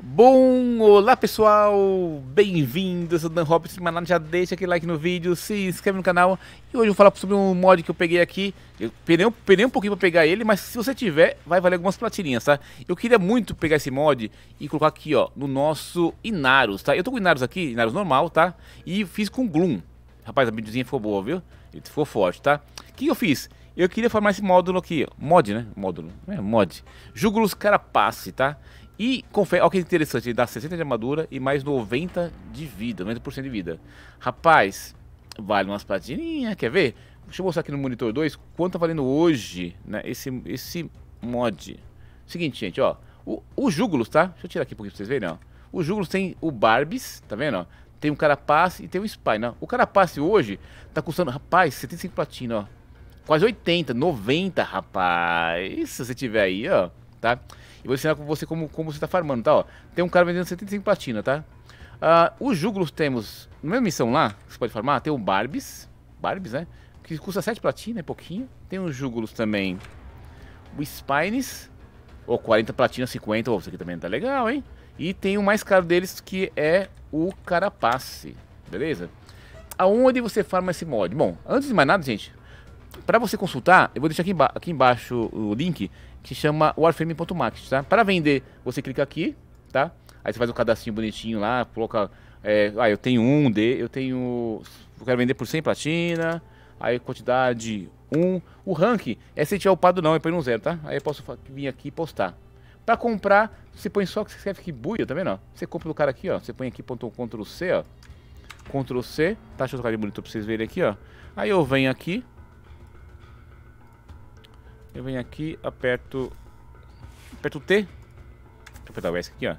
Bom, olá pessoal, bem-vindos, eu sou Dan Robson, mas já deixa aquele like no vídeo, se inscreve no canal E hoje eu vou falar sobre um mod que eu peguei aqui, eu penei, penei um pouquinho pra pegar ele, mas se você tiver, vai valer algumas platininhas, tá? Eu queria muito pegar esse mod e colocar aqui, ó, no nosso Inarus, tá? Eu tô com Inarus aqui, Inarus normal, tá? E fiz com Gloom, rapaz, a videozinha ficou boa, viu? Ele ficou forte, tá? O que eu fiz? Eu queria formar esse módulo aqui, ó. mod, né? Módulo, é mod Jugulus Carapace, tá? E confere, olha que interessante, ele dá 60 de armadura e mais 90 de vida, 90% de vida. Rapaz, vale umas platininhas, quer ver? Deixa eu mostrar aqui no monitor 2 quanto tá valendo hoje, né, esse, esse mod. Seguinte, gente, ó, o, o Jugulus, tá? Deixa eu tirar aqui um pouquinho pra vocês verem, ó. O Jugulus tem o Barbies, tá vendo, ó? Tem um Carapace e tem o Spy, né? O Carapace hoje tá custando, rapaz, 75 platina, ó. Quase 80, 90, rapaz. Se você tiver aí, ó, tá? E vou ensinar você como, como você tá farmando, tá? Ó, tem um cara vendendo 75 platina, tá? Uh, os Juglos temos, na mesma missão lá, que você pode farmar, tem o Barbies, Barbies, né? Que custa 7 platina, é pouquinho. Tem os Juglos também, o Spines, ou 40 platina, 50, oh, isso aqui também tá legal, hein? E tem o mais caro deles, que é o Carapace, beleza? Aonde você farma esse mod? Bom, antes de mais nada, gente, para você consultar, eu vou deixar aqui, aqui embaixo o link que chama warframe.max, tá? Para vender, você clica aqui, tá? Aí você faz um cadastrinho bonitinho lá, coloca... É, ah, eu tenho um D, eu tenho... Eu quero vender por 100 platina, aí quantidade 1. O rank é se tiver upado não, é põe no zero, tá? Aí eu posso vir aqui e postar. Para comprar, você põe só que você escreve que buia, tá vendo? Você compra do cara aqui, ó. Você põe aqui Ctrl C, ó. Ctrl C, tá? Eu tocar de monitor pra vocês verem aqui, ó. Aí eu venho aqui, eu venho aqui, aperto... Aperto T. Deixa eu apertar o S aqui, ó.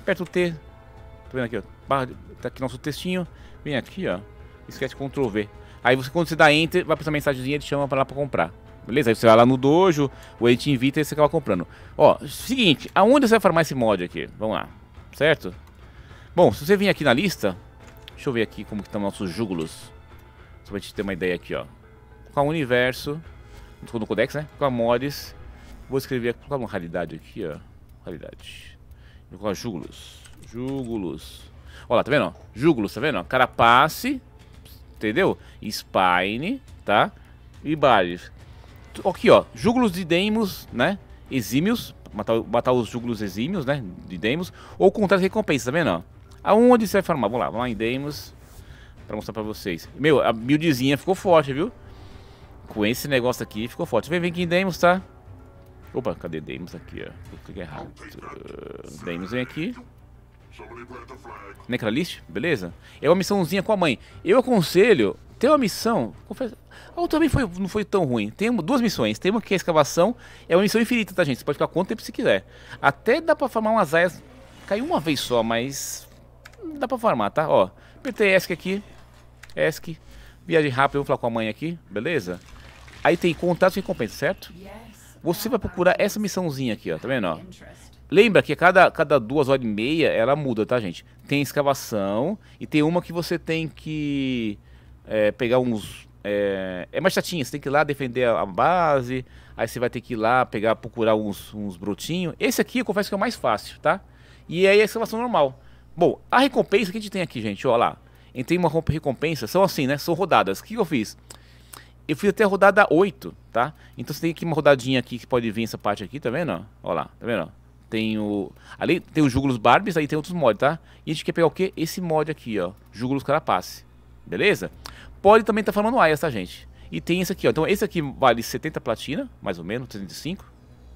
Aperto T. Tá vendo aqui, ó? Barra, tá aqui nosso textinho. Vem aqui, ó. Esquece Ctrl V. Aí você, quando você dá Enter, vai pra essa mensagenzinha, ele chama pra lá pra comprar. Beleza? Aí você vai lá no dojo, ou ele te invita e você acaba comprando. Ó, seguinte, aonde você vai farmar esse mod aqui? Vamos lá, certo? Bom, se você vir aqui na lista, deixa eu ver aqui como que estão nossos júgulos. Só pra gente ter uma ideia aqui, ó. Com o universo, no codex, né? Com a mods. Vou escrever, colocar uma raridade aqui, ó. Raridade. Vou colocar jugulus. Jugulus. Olha lá, tá vendo? Jugulus, tá vendo? Carapace, entendeu? Spine, tá? E Bares. Aqui, ó. Jugulus de Demos, né? Exímios. Matar, matar os jugulus exímios, né? De Demos. Ou contar as recompensas, tá vendo? Aonde você vai farmar? Vamos lá, vamos lá em Demos. Pra mostrar pra vocês. Meu, a buildzinha ficou forte, viu? Com esse negócio aqui ficou forte. Vem, vem aqui em tá? Opa, cadê Deimos aqui, ó? Eu cliquei errado. Uh, Deimos vem aqui. Necralist, beleza? É uma missãozinha com a mãe. Eu aconselho, tem uma missão, confesso, a também foi, não foi tão ruim. Tem duas missões. Tem uma que é a escavação, é uma missão infinita, tá, gente? Você pode ficar quanto tempo você quiser. Até dá pra farmar umas aias. Caiu uma vez só, mas dá pra farmar, tá? Ó, apertei ESC aqui. ESC. Viagem rápida, vou falar com a mãe aqui, beleza? Aí tem contatos e recompensa, certo? Você vai procurar essa missãozinha aqui, ó, tá vendo, ó? Lembra que a cada, cada duas horas e meia ela muda, tá, gente? Tem escavação e tem uma que você tem que é, pegar uns... É, é, mais chatinha, você tem que ir lá defender a, base, aí você vai ter que ir lá pegar, procurar uns, uns brotinhos. Esse aqui eu confesso que é o mais fácil, tá? E aí é a escavação normal. Bom, a recompensa que a gente tem aqui, gente, ó lá. Entrei uma recompensa, são assim, né? São rodadas. O que eu fiz? Eu fiz até a rodada 8, tá? Então você tem aqui uma rodadinha aqui que pode vir essa parte aqui, tá vendo? Olha lá, tá vendo? Tem o... Ali tem os Jugulus Barbies, aí tem outros mods, tá? E a gente quer pegar o quê? Esse mod aqui, ó. Jugulus Carapace. Beleza? Pode também estar tá falando Aias, tá, gente? E tem esse aqui, ó. Então esse aqui vale 70 platina, mais ou menos, 35,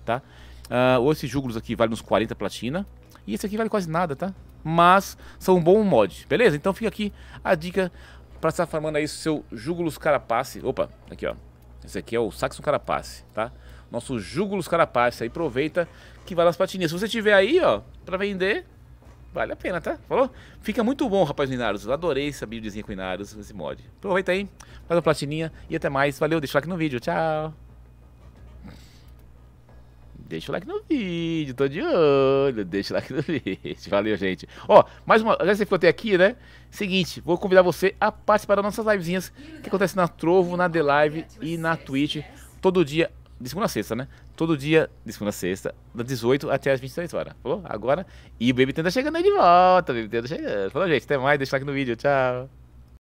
tá? Uh, ou esse Jugulus aqui vale uns 40 platina. E esse aqui vale quase nada, tá? Mas são um bom mod, beleza? Então fica aqui a dica para estar farmando aí seu Jugulus Carapace. Opa, aqui ó. Esse aqui é o Saxon Carapace, tá? Nosso Jugulus Carapace aí, aproveita que vale as patinhas. Se você tiver aí, ó, para vender, vale a pena, tá? Falou? Fica muito bom, rapaz, Inaros. Eu adorei essa buildzinha com Inaros, esse mod. Aproveita aí, faz uma platininha e até mais. Valeu, deixa o like no vídeo. Tchau! Deixa o like no vídeo, tô de olho. Deixa o like no vídeo. Valeu, gente. Ó, mais uma. Já você ficou até aqui, né? Seguinte, vou convidar você a participar das nossas livezinhas que acontece na Trovo, na The Live e na Twitch. Todo dia, de segunda a sexta, né? todo dia, de segunda a sexta, das 18 até as 23 horas. Falou? Agora. E o Baby Tenda chegando aí de volta. O Baby Tenda chegando. Falou, gente, até mais. Deixa o like no vídeo. Tchau.